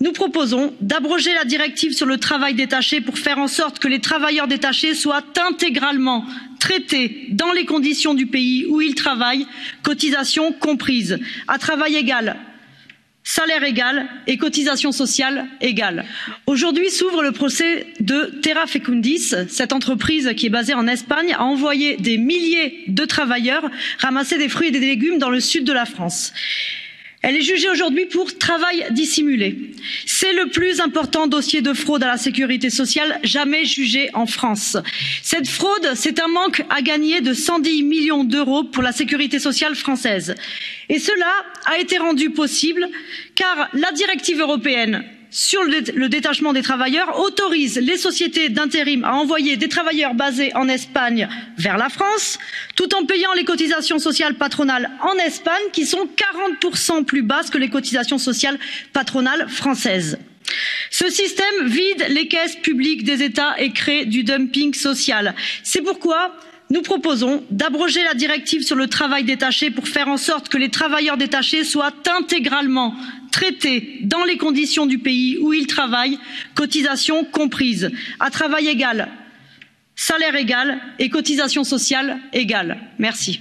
nous proposons d'abroger la directive sur le travail détaché pour faire en sorte que les travailleurs détachés soient intégralement traités dans les conditions du pays où ils travaillent cotisations comprises à travail égal salaire égal et cotisations sociales égales. aujourd'hui s'ouvre le procès de terra fecundis cette entreprise qui est basée en espagne a envoyé des milliers de travailleurs ramasser des fruits et des légumes dans le sud de la france elle est jugée aujourd'hui pour travail dissimulé. c'est le plus important dossier de fraude à la sécurité sociale jamais jugé en france. cette fraude c'est un manque à gagner de cent dix millions d'euros pour la sécurité sociale française et cela a été rendu possible car la directive européenne sur le détachement des travailleurs autorise les sociétés d'intérim à envoyer des travailleurs basés en espagne vers la france tout en payant les cotisations sociales patronales en espagne qui sont quarante plus basses que les cotisations sociales patronales françaises. ce système vide les caisses publiques des états et crée du dumping social. c'est pourquoi nous proposons d'abroger la directive sur le travail détaché pour faire en sorte que les travailleurs détachés soient intégralement traités dans les conditions du pays où ils travaillent cotisations comprises à travail égal salaire égal et cotisations sociales égales. merci.